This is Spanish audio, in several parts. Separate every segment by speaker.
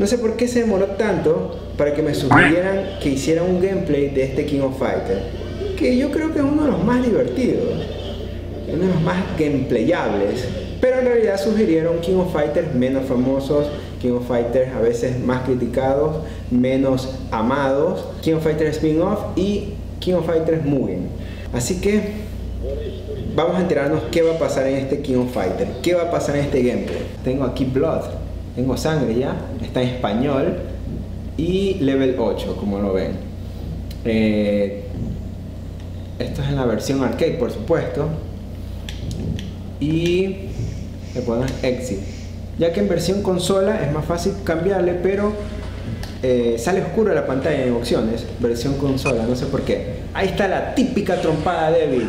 Speaker 1: No sé por qué se demoró tanto para que me sugirieran que hiciera un gameplay de este King of Fighter, que yo creo que es uno de los más divertidos, uno de los más gameplayables, pero en realidad sugirieron King of Fighters menos famosos, King of Fighters a veces más criticados, menos amados, King of Fighters spin-off y King of Fighters Mugen. Así que vamos a enterarnos qué va a pasar en este King of Fighters, qué va a pasar en este gameplay. Tengo aquí Blood, tengo sangre ya, está en español y level 8 como lo ven. Eh, esto es en la versión arcade por supuesto. Y le ponemos exit. Ya que en versión consola es más fácil cambiarle pero eh, sale oscuro la pantalla en opciones versión consola no sé por qué. Ahí está la típica trompada débil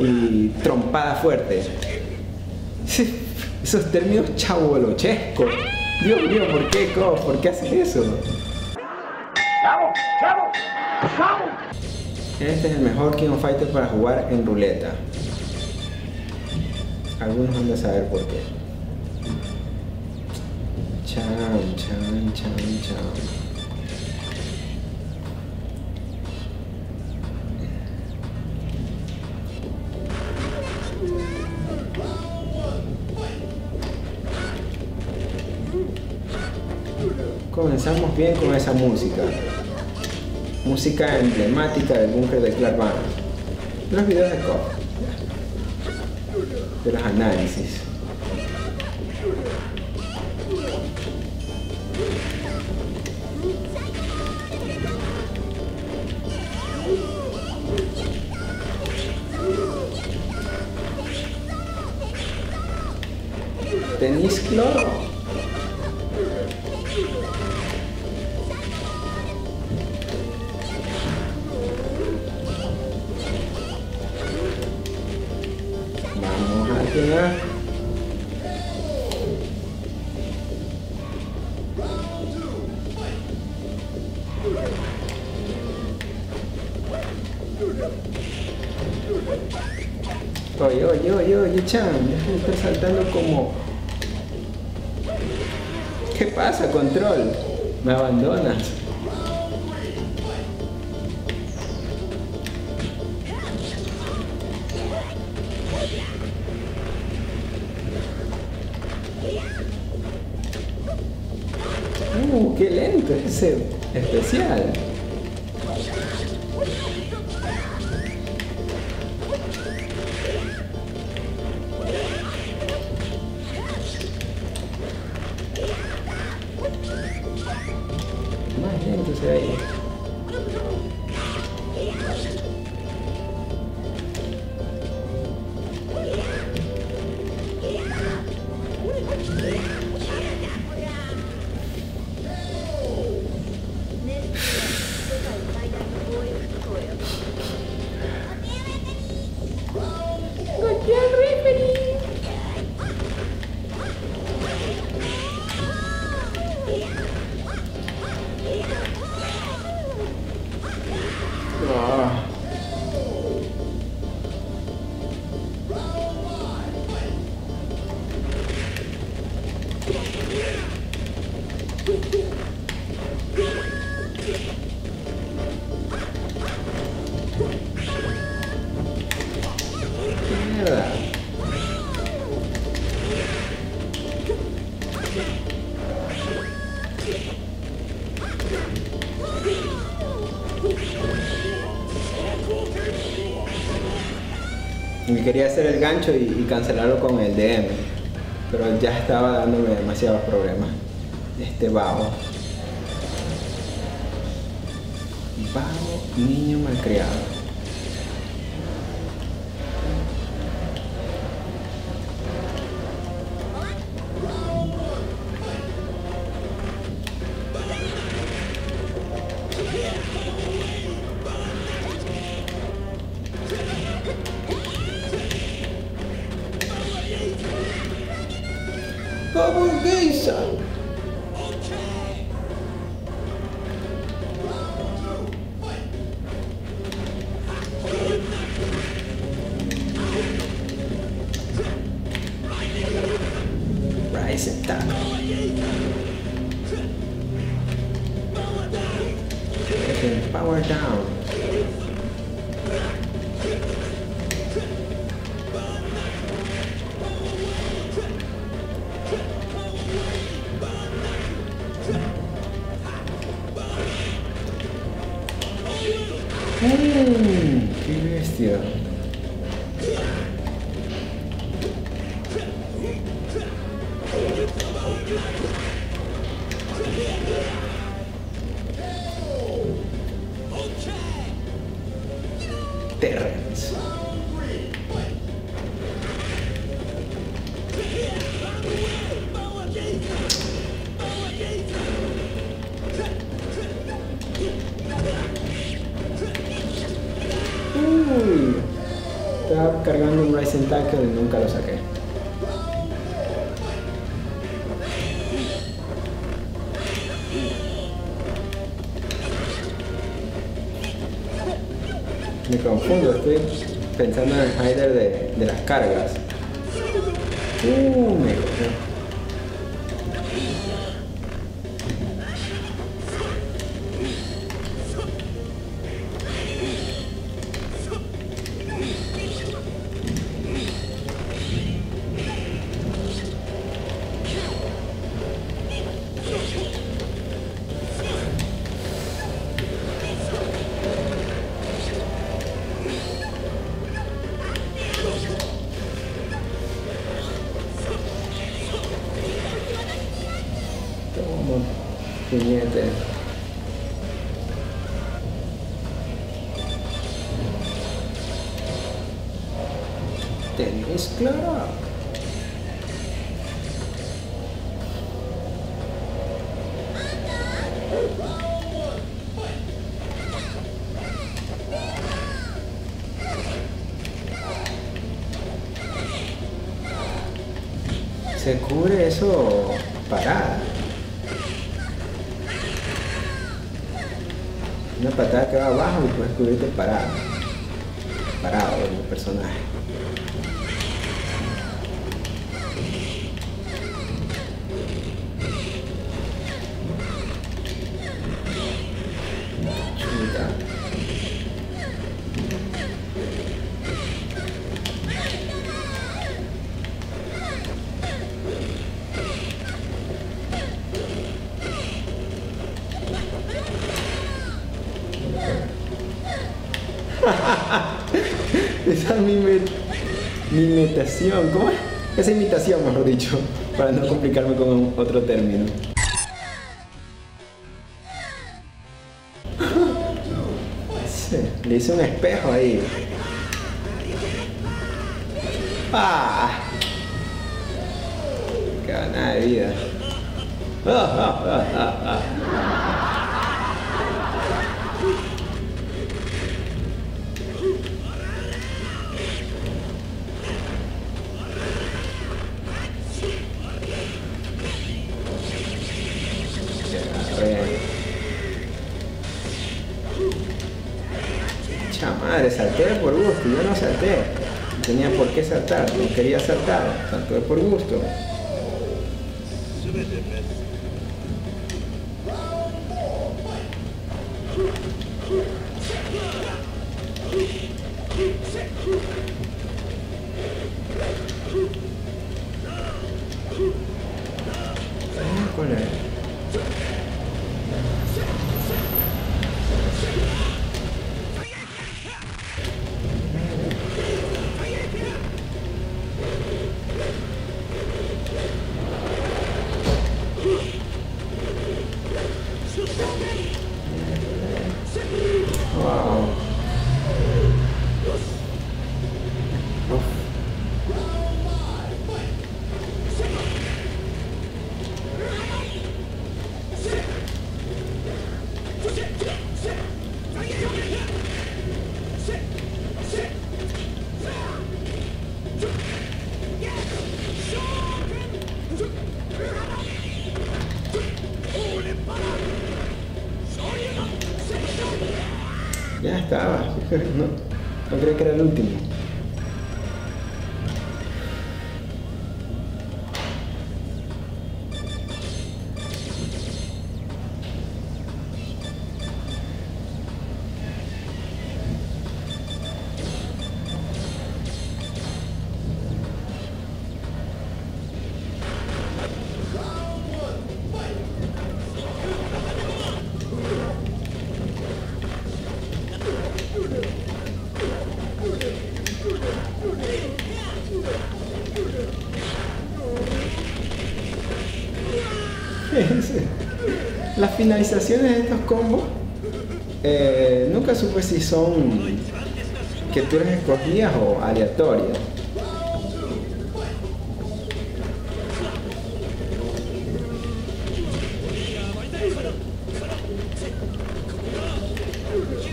Speaker 1: y trompada fuerte. Esos términos chabolochescos Dios mío, ¿por qué, ¿Por qué haces eso? Este es el mejor King of Fighters para jugar en ruleta. Algunos van a saber por qué. Chan, chan, chan, chan. Bien con esa música. Música emblemática del búnker de Clark Barnes. Los videos de Kof. De los análisis. ¿Tenéis cloro? Oye, oye, oye, oye, Chan, está saltando como... ¿Qué pasa, control? Me abandonas. Uh, qué lento ese especial. Quería hacer el gancho y, cancelarlo con el DM, pero ya estaba dándome demasiados problemas. Este vago. Vago niño malcriado. como isso y nunca lo saqué. Me confundo, estoy pensando en el hider de, de las cargas. Uh, me Se cubre eso parada. Una patada que va abajo y puedes cubrirte parado. Parado el personaje. Mi imitación. ¿Cómo es? Esa imitación, mejor dicho, para no complicarme con otro término. Le hice un espejo ahí. ¡Ah! ¡Qué de vida! ¡Ah, ah, ah, ah, ah! Re- Chamadre, salté por gusto, yo no salté. Tenía por qué saltar, no quería saltar, salté por gusto. Finalizaciones de estos combos eh, nunca supe si son que tú las escogías o aleatorias.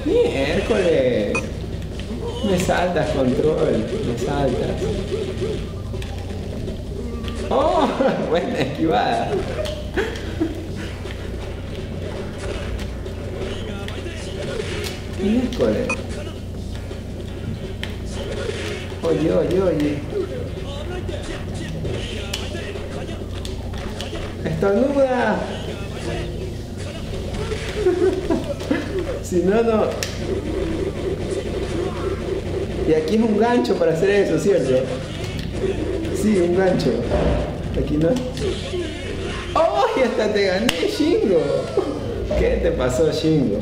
Speaker 1: Miércoles. Me saltas, control. Me saltas. Oh, buena esquivada. Miércoles. Oye, oye, oye. Estornuda. si no, no. Y aquí es un gancho para hacer eso, ¿cierto? Sí, un gancho. Aquí no. ¡Oh! Y hasta te gané, Shingo. ¿Qué te pasó, Shingo?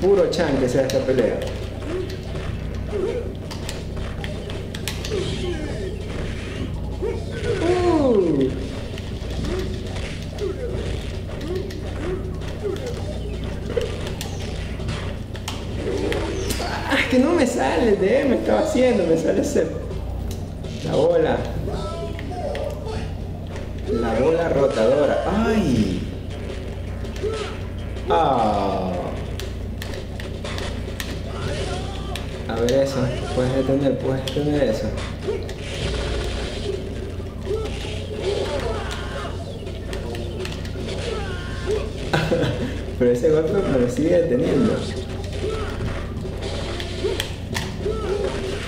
Speaker 1: Puro chan que sea esta pelea. Pero ese golpe me lo sigue deteniendo.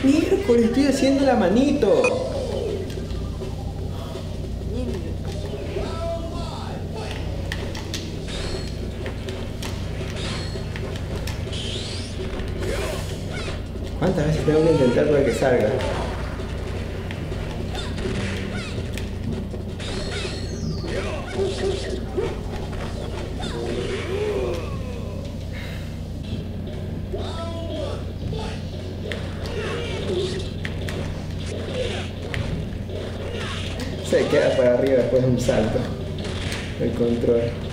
Speaker 1: Miércoles, estoy haciendo la manito. ¿Cuántas veces tengo que intentar para que salga? Salto. El control.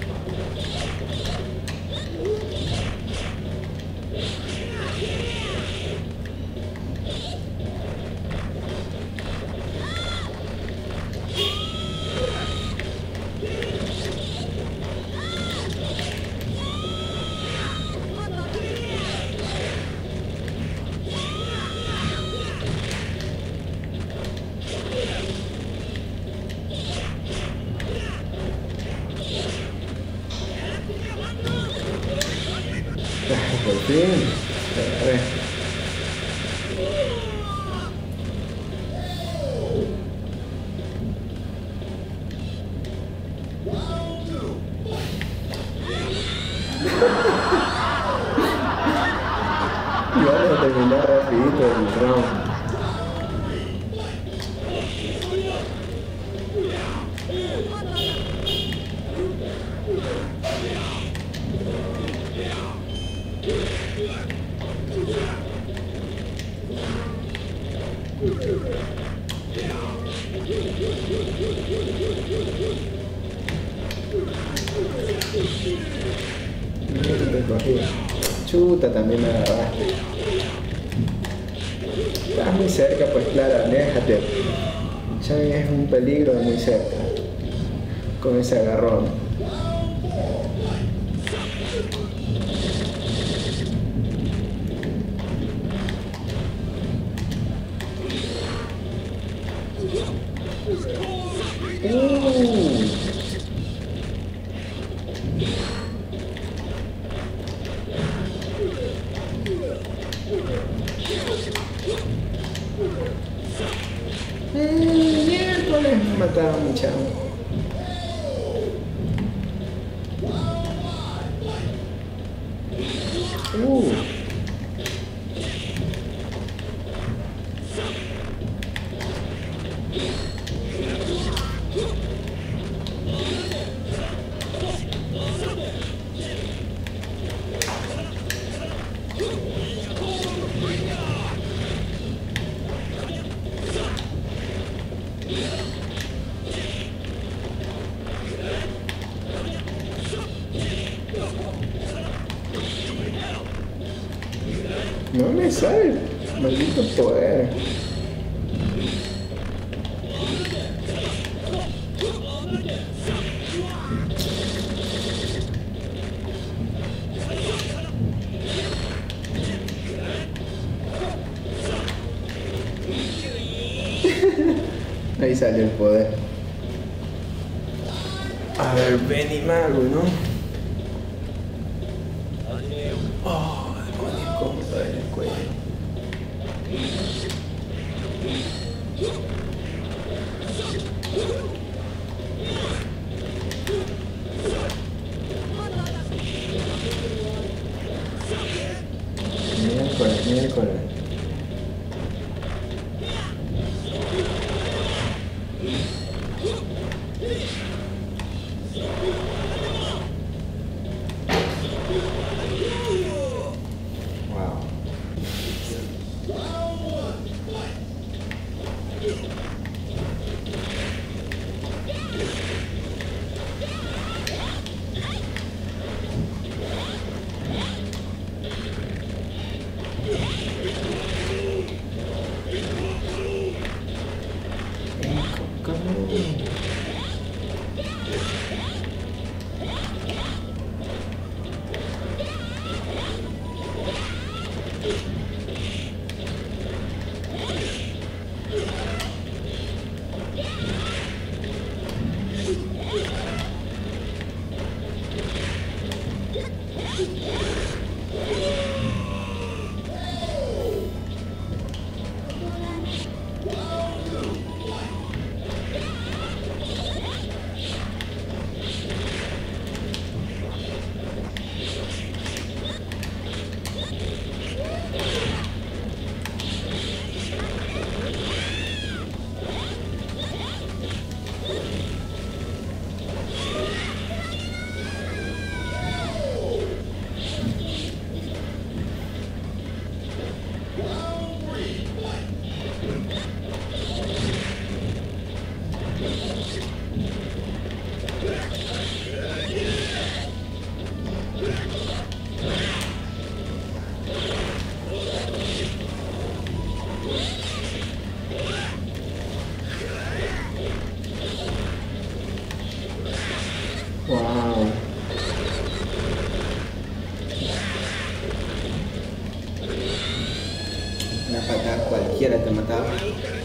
Speaker 1: Y vamos a terminar rapidito el round. Te cogí. Chuta, también me agarraste. Estás muy cerca, pues claro, aléjate. Ya es un peligro de Con ese agarrón. Uh. Mm, miércoles me mataron mucha. Uh. Maldito poder. Ahí salió el poder. A ver, Benny Mago, ¿no? Oh, demonios, cómo el cuello. Miércoles, patada cualquiera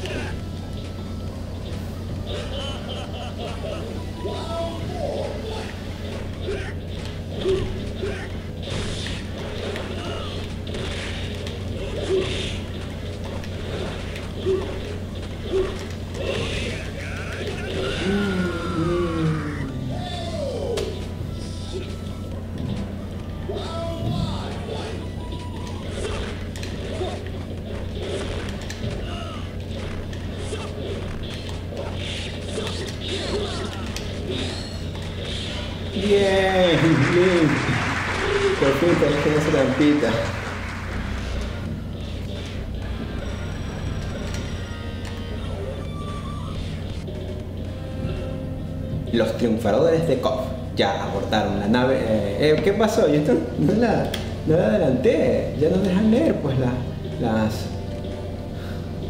Speaker 1: Los triunfadores de KOF ya abordaron la nave. Eh, eh, ¿Qué pasó? Yo esto no la, no la adelanté. Ya no dejan leer pues la, las,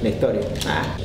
Speaker 1: la historia. Ah.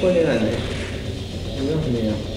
Speaker 1: Por tiempo le gané. Dios mío.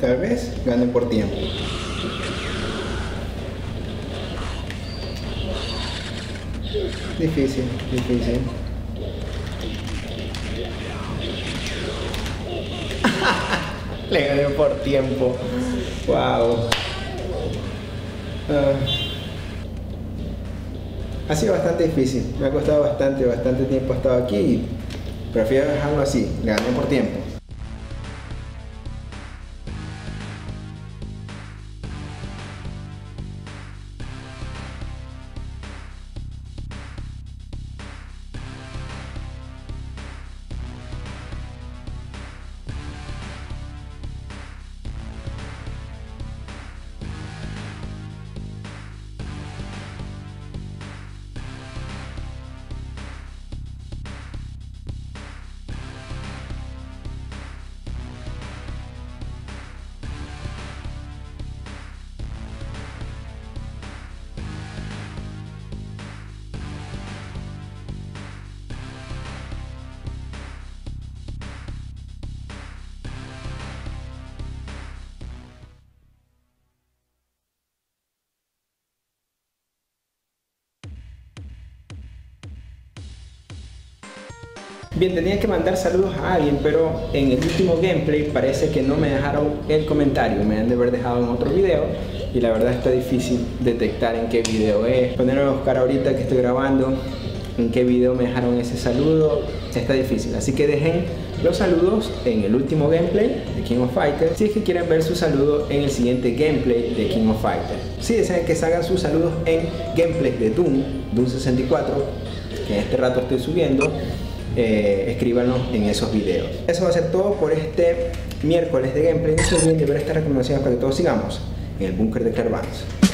Speaker 1: Tal vez gane por tiempo. Difícil, difícil. Le gané por tiempo. Wow. Ah. ha sido bastante difícil. Me ha costado bastante, bastante tiempo. He estado aquí y prefiero dejarlo así. Le gané por tiempo. Bien, tenía que mandar saludos a alguien, pero en el último gameplay parece que no me dejaron el comentario, me han de haber dejado en otro video y la verdad está difícil detectar en qué video es. Ponerme a buscar ahorita que estoy grabando en qué video me dejaron ese saludo, está difícil. Así que dejen los saludos en el último gameplay de King of Fighters si es que quieren ver su saludo en el siguiente gameplay de King of Fighters. Si desean que salgan sus saludos en gameplay de Doom, Doom 64, que en este rato estoy subiendo, eh, escríbanos en esos videos. Eso va a ser todo por este miércoles de gameplay. No se olviden de ver estas recomendaciones para que todos sigamos en el búnker de Clairvance.